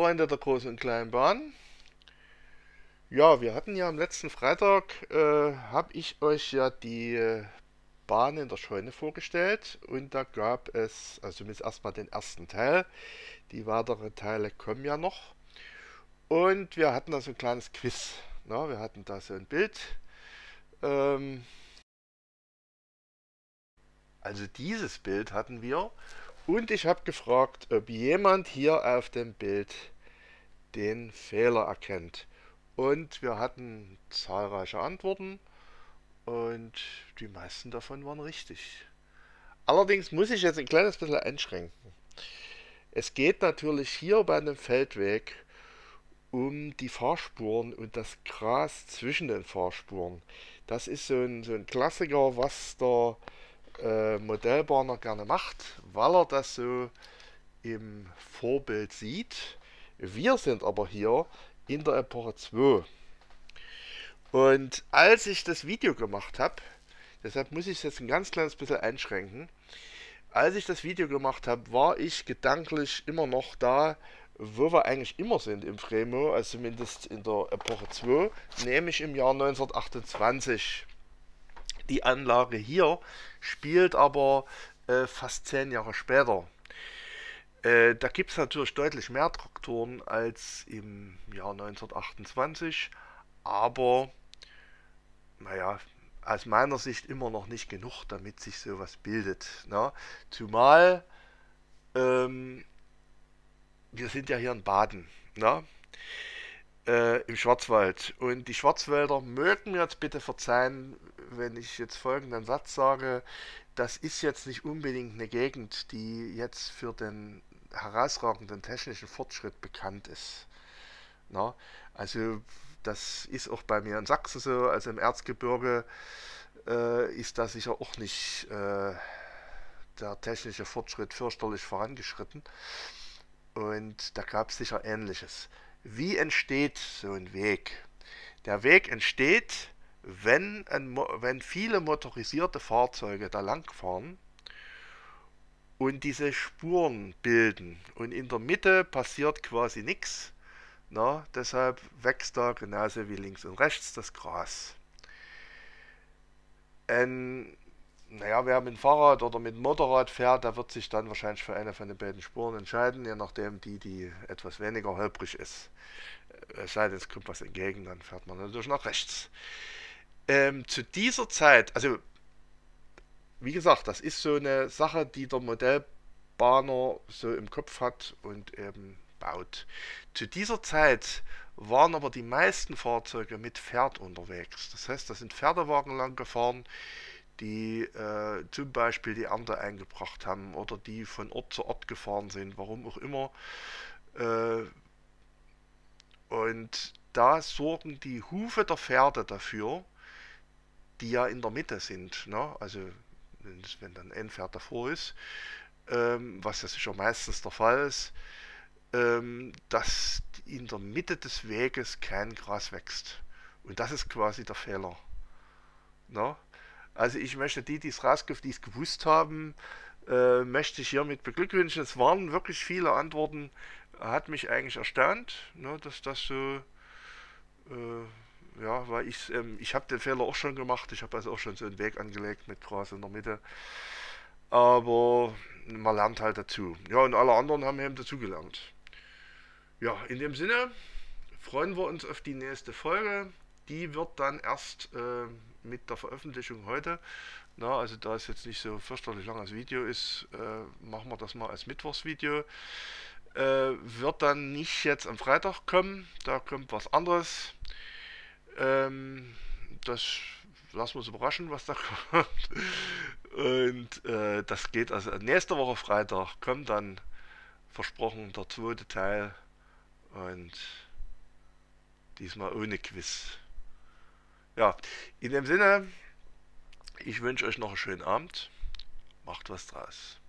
Freunde der großen und kleinen Bahn, ja, wir hatten ja am letzten Freitag, äh, habe ich euch ja die äh, Bahn in der Scheune vorgestellt und da gab es, also zumindest erstmal den ersten Teil, die weiteren Teile kommen ja noch. Und wir hatten da so ein kleines Quiz, na, wir hatten da so ein Bild, ähm, also dieses Bild hatten wir und ich habe gefragt, ob jemand hier auf dem Bild den Fehler erkennt. Und wir hatten zahlreiche Antworten und die meisten davon waren richtig. Allerdings muss ich jetzt ein kleines bisschen einschränken. Es geht natürlich hier bei einem Feldweg um die Fahrspuren und das Gras zwischen den Fahrspuren. Das ist so ein, so ein Klassiker, was der äh, Modellbahner gerne macht, weil er das so im Vorbild sieht. Wir sind aber hier in der Epoche 2. Und als ich das Video gemacht habe, deshalb muss ich es jetzt ein ganz kleines bisschen einschränken, als ich das Video gemacht habe, war ich gedanklich immer noch da, wo wir eigentlich immer sind im Fremo, also zumindest in der Epoche 2, nämlich im Jahr 1928. Die Anlage hier spielt aber äh, fast zehn Jahre später. Äh, da gibt es natürlich deutlich mehr Traktoren als im Jahr 1928, aber naja, aus meiner Sicht immer noch nicht genug, damit sich sowas bildet. Ne? Zumal ähm, wir sind ja hier in Baden. Ne? äh, im Schwarzwald. Und die Schwarzwälder mögen mir jetzt bitte verzeihen, wenn ich jetzt folgenden Satz sage. Das ist jetzt nicht unbedingt eine Gegend, die jetzt für den herausragenden technischen Fortschritt bekannt ist. Na? Also das ist auch bei mir in Sachsen so, also im Erzgebirge äh, ist da sicher auch nicht äh, der technische Fortschritt fürchterlich vorangeschritten. Und da gab es sicher Ähnliches. Wie entsteht so ein Weg? Der Weg entsteht, wenn, ein, wenn viele motorisierte Fahrzeuge da lang fahren und diese Spuren bilden. Und in der Mitte passiert quasi nichts. deshalb wächst da genauso wie links und rechts das Gras. Ein naja, wer mit dem Fahrrad oder mit dem Motorrad fährt, der wird sich dann wahrscheinlich für eine von den beiden Spuren entscheiden, je nachdem die, die etwas weniger holprig ist. Es sei denn, es kommt was entgegen, dann fährt man natürlich nach rechts. Ähm, zu dieser Zeit, also wie gesagt, das ist so eine Sache, die der Modellbahner so im Kopf hat und eben baut. Zu dieser Zeit waren aber die meisten Fahrzeuge mit Pferd unterwegs. Das heißt, da sind Pferdewagen lang gefahren, die äh, zum Beispiel die Ernte eingebracht haben oder die von Ort zu Ort gefahren sind, warum auch immer. Äh, und da sorgen die Hufe der Pferde dafür, die ja in der Mitte sind. Ne? Also wenn dann ein Pferd davor ist, ähm, was ja sicher meistens der Fall ist, ähm, dass in der Mitte des Weges kein Gras wächst. Und das ist quasi der Fehler. Ne? Also ich möchte die, die es die es gewusst haben, äh, möchte ich hiermit beglückwünschen. Es waren wirklich viele Antworten. Hat mich eigentlich erstaunt, ne, dass das so, äh, ja, weil ich, ähm, ich habe den Fehler auch schon gemacht. Ich habe also auch schon so einen Weg angelegt mit Gras in der Mitte. Aber man lernt halt dazu. Ja, und alle anderen haben eben dazugelernt. Ja, in dem Sinne freuen wir uns auf die nächste Folge. Die wird dann erst äh, mit der Veröffentlichung heute. Na, also da es jetzt nicht so fürchterlich lang als Video ist, äh, machen wir das mal als Mittwochsvideo. Äh, wird dann nicht jetzt am Freitag kommen, da kommt was anderes. Ähm, das lassen wir uns überraschen, was da kommt. Und äh, das geht also nächste Woche Freitag kommt dann versprochen der zweite Teil und diesmal ohne Quiz. Ja, in dem Sinne, ich wünsche euch noch einen schönen Abend. Macht was draus.